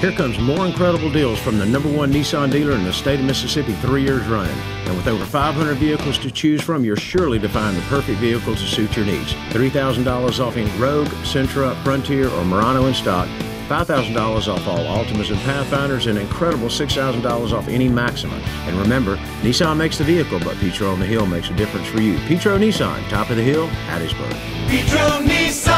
Here comes more incredible deals from the number one Nissan dealer in the state of Mississippi three years running. And with over 500 vehicles to choose from, you're surely to find the perfect vehicle to suit your needs. $3,000 off any Rogue, Sentra, Frontier, or Murano in stock. $5,000 off all Altimas and Pathfinders, and incredible $6,000 off any Maxima. And remember, Nissan makes the vehicle, but Petro on the Hill makes a difference for you. Petro Nissan, top of the hill, Hattiesburg. Petro Nissan.